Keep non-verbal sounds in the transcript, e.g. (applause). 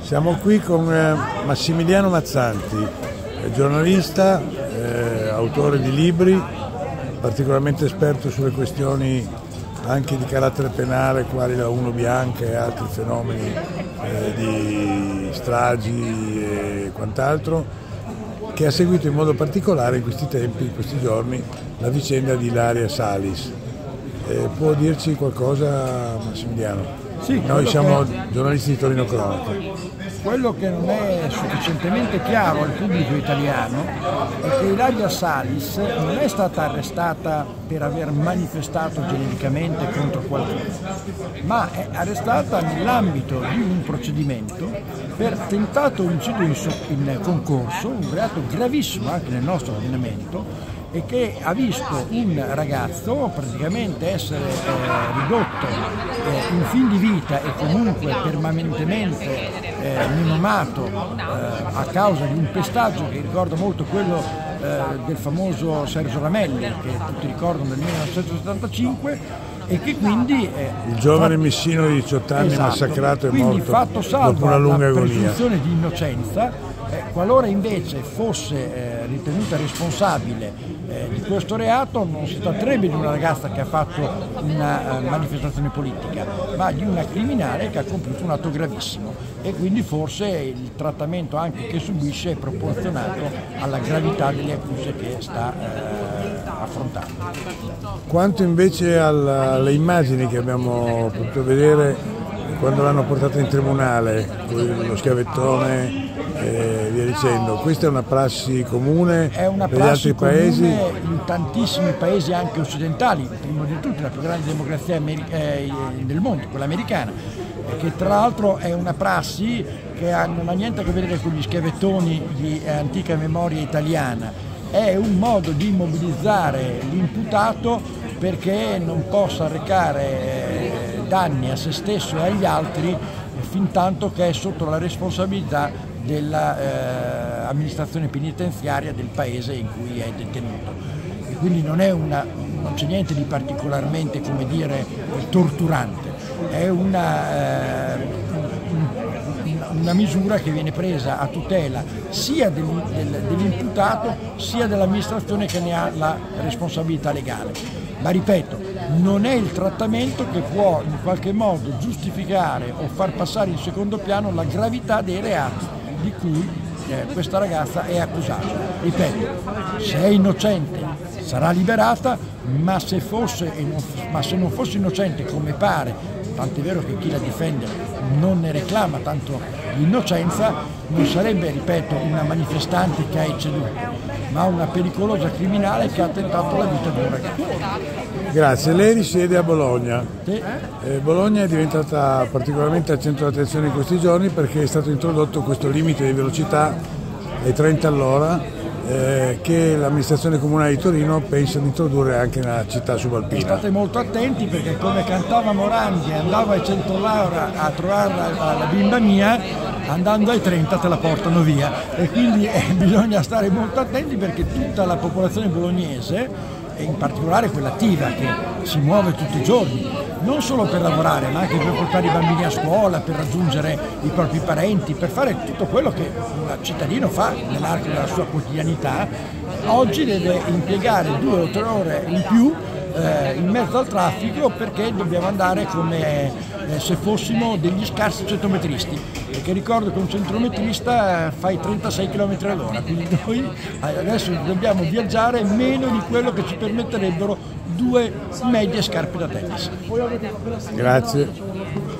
Siamo qui con eh, Massimiliano Mazzanti, giornalista, eh, autore di libri, particolarmente esperto sulle questioni anche di carattere penale, quali la Uno Bianca e altri fenomeni eh, di stragi e quant'altro, che ha seguito in modo particolare in questi tempi, in questi giorni, la vicenda di Ilaria Salis. Eh, può dirci qualcosa Massimiliano? Sì, Noi siamo che, giornalisti di Torino Cronaca. Quello che non è sufficientemente chiaro al pubblico italiano è che Ilaria Salis non è stata arrestata per aver manifestato genericamente contro qualcuno, ma è arrestata nell'ambito di un procedimento per tentato omicidio in, in concorso, un reato gravissimo anche nel nostro ordinamento, e che ha visto un ragazzo praticamente essere eh, ridotto eh, in fin di vita e comunque permanentemente eh, minomato eh, a causa di un pestaggio che ricorda molto quello eh, del famoso Sergio Ramelli che tutti ricordano del 1975 e che quindi eh, il giovane fatto, messino di 18 anni esatto, massacrato e quindi morto fatto salvo dopo una lunga agonia. presunzione di innocenza eh, qualora invece fosse eh, ritenuta responsabile eh, di questo reato non si tratterebbe di una ragazza che ha fatto una uh, manifestazione politica, ma di una criminale che ha compiuto un atto gravissimo e quindi forse il trattamento anche che subisce è proporzionato alla gravità delle accuse che sta uh, affrontando. Quanto invece alle immagini che abbiamo potuto vedere quando l'hanno portata in tribunale, lo schiavettone e via dicendo. Questa è una prassi comune è una per gli altri paesi? in tantissimi paesi anche occidentali, prima di tutto la più grande democrazia eh, del mondo, quella americana, che tra l'altro è una prassi che non ha niente a che vedere con gli schiavettoni di antica memoria italiana, è un modo di immobilizzare l'imputato perché non possa recare eh, danni a se stesso e agli altri fin tanto che è sotto la responsabilità dell'amministrazione eh, penitenziaria del paese in cui è detenuto. E quindi non, c'è niente di particolarmente dire, torturante, è una, eh, una misura che viene presa a tutela sia dell'imputato sia dell'amministrazione che ne ha la responsabilità legale ma ripeto, non è il trattamento che può in qualche modo giustificare o far passare in secondo piano la gravità dei reati di cui eh, questa ragazza è accusata. Ripeto, se è innocente sarà liberata, ma se, fosse, ma se non fosse innocente come pare, tant'è vero che chi la difende non ne reclama tanto l'innocenza, non sarebbe, ripeto, una manifestante che ha ecceduto, ma una pericolosa criminale che ha tentato la vita di un ragazzo. Grazie, lei risiede a Bologna. Sì. Eh, Bologna è diventata particolarmente al centro dell'attenzione in questi giorni perché è stato introdotto questo limite di velocità ai 30 all'ora eh, che l'amministrazione comunale di Torino pensa di introdurre anche nella città subalpina. State molto attenti perché come cantava Morandi andavo ai 100 Laura a trovare la, la bimba mia, andando ai 30 te la portano via e quindi eh, (laughs) bisogna stare molto attenti perché tutta la popolazione bolognese e in particolare quella attiva che si muove tutti i giorni, non solo per lavorare ma anche per portare i bambini a scuola, per raggiungere i propri parenti, per fare tutto quello che un cittadino fa nell'arco della sua quotidianità, oggi deve impiegare due o tre ore in più eh, in mezzo al traffico perché dobbiamo andare come eh, se fossimo degli scarsi centometristi. Perché ricordo che un centometrista fa i 36 km all'ora. Quindi noi adesso dobbiamo viaggiare meno di quello che ci permetterebbero due medie scarpe da tennis. Grazie